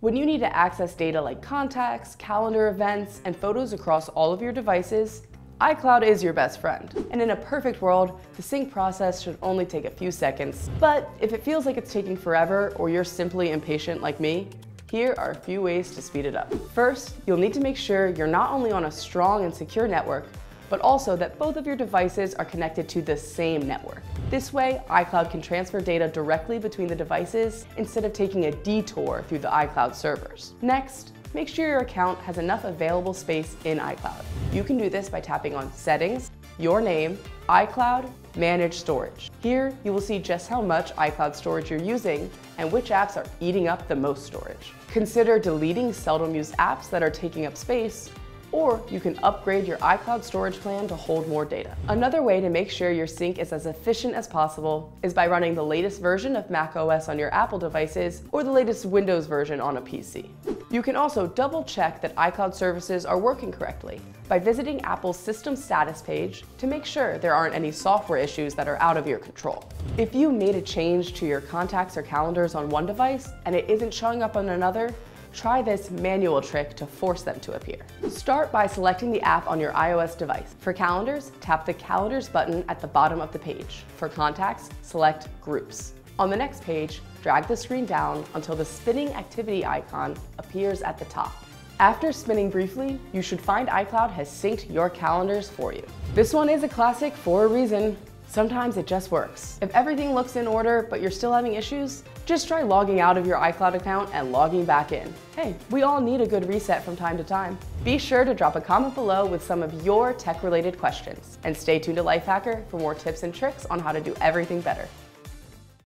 When you need to access data like contacts, calendar events, and photos across all of your devices, iCloud is your best friend. And in a perfect world, the sync process should only take a few seconds. But if it feels like it's taking forever or you're simply impatient like me, here are a few ways to speed it up. First, you'll need to make sure you're not only on a strong and secure network, but also that both of your devices are connected to the same network. This way, iCloud can transfer data directly between the devices instead of taking a detour through the iCloud servers. Next, make sure your account has enough available space in iCloud. You can do this by tapping on Settings, Your Name, iCloud, Manage Storage. Here, you will see just how much iCloud storage you're using and which apps are eating up the most storage. Consider deleting seldom used apps that are taking up space or you can upgrade your iCloud storage plan to hold more data. Another way to make sure your sync is as efficient as possible is by running the latest version of macOS on your Apple devices or the latest Windows version on a PC. You can also double check that iCloud services are working correctly by visiting Apple's system status page to make sure there aren't any software issues that are out of your control. If you made a change to your contacts or calendars on one device and it isn't showing up on another, Try this manual trick to force them to appear. Start by selecting the app on your iOS device. For calendars, tap the Calendars button at the bottom of the page. For contacts, select Groups. On the next page, drag the screen down until the spinning activity icon appears at the top. After spinning briefly, you should find iCloud has synced your calendars for you. This one is a classic for a reason. Sometimes it just works. If everything looks in order, but you're still having issues, just try logging out of your iCloud account and logging back in. Hey, we all need a good reset from time to time. Be sure to drop a comment below with some of your tech-related questions. And stay tuned to Lifehacker for more tips and tricks on how to do everything better.